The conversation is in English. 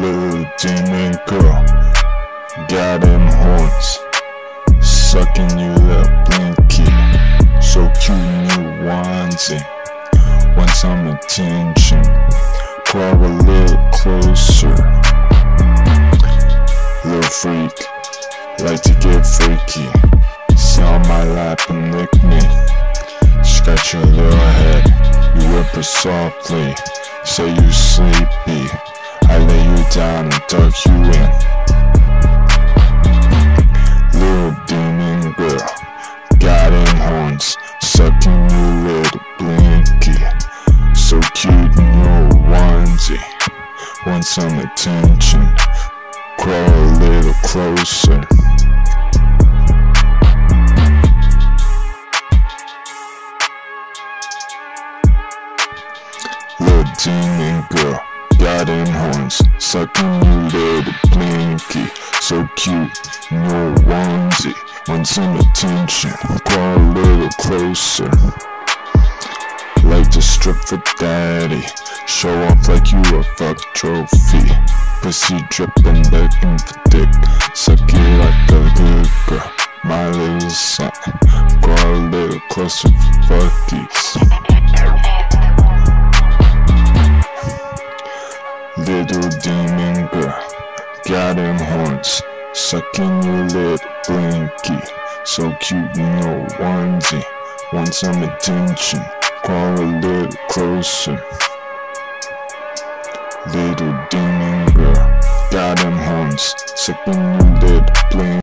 demon girl, got them horns, sucking you little blinky, so cute new onesie, want some attention, crawl a little closer, little freak, like to get freaky, sit on my lap and lick me, scratch your little head, you whimper softly, say you sleepy. I lay down and tuck you in. Little demon girl, got horns, sucking your little blinky. So cute in your onesie, want some attention. Crawl a little closer. Little demon girl got them horns, sucking you little blinky. So cute, no onesie, want some attention, crawl a little closer. Like to strip for daddy, show off like you a fuck trophy. Pussy dripping, begging for dick, suck it like a good girl. My little son, crawl a little closer for fuckies. Them horns, sucking your lip, blinky. So cute in your onesie, want some attention, crawl a little closer. Little demon girl, got them horns, sucking.